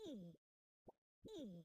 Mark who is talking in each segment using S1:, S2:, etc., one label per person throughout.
S1: E. E.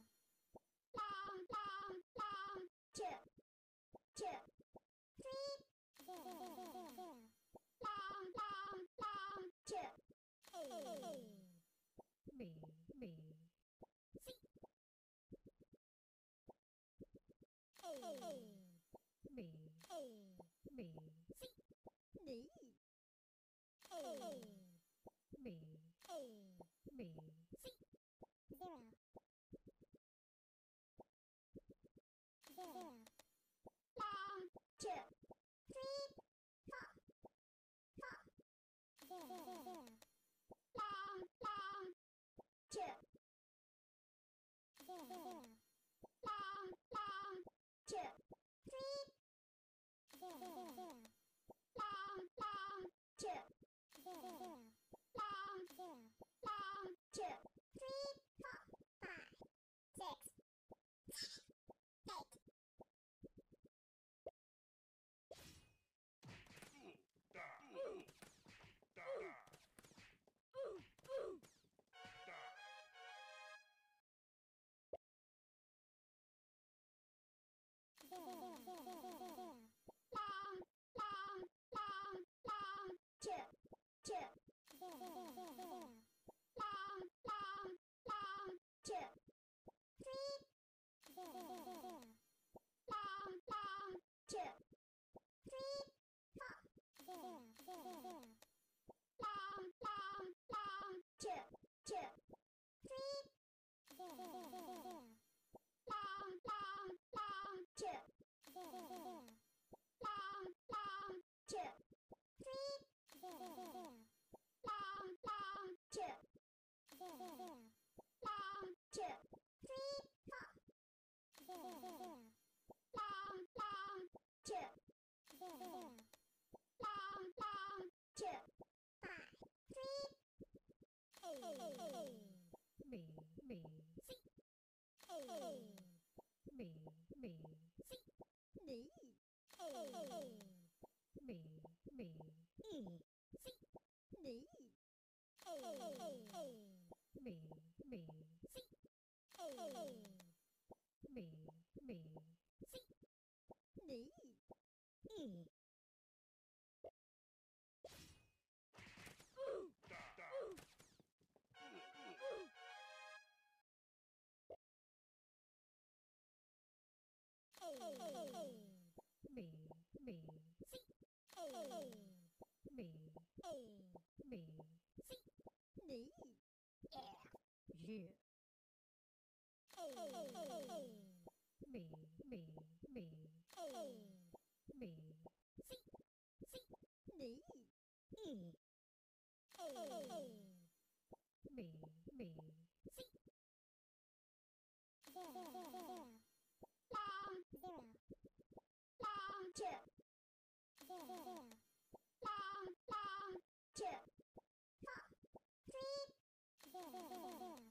S1: be Yay! E A B B C zero zero zero zero two zero zero two
S2: four three zero zero zero